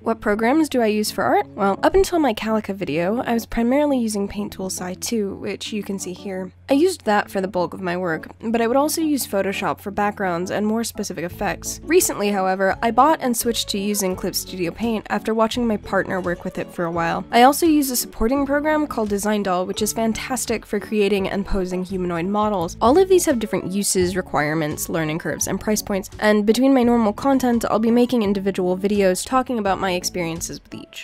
What programs do I use for art? Well, up until my Calica video, I was primarily using Paint Tool Sai 2, which you can see here. I used that for the bulk of my work, but I would also use Photoshop for backgrounds and more specific effects. Recently, however, I bought and switched to using Clip Studio Paint after watching my partner work with it for a while. I also use a supporting program called Design Doll, which is fantastic for creating and posing humanoid models. All of these have different uses, requirements, learning curves, and price points, and between my normal content, I'll be making individual videos talking about my experiences with each.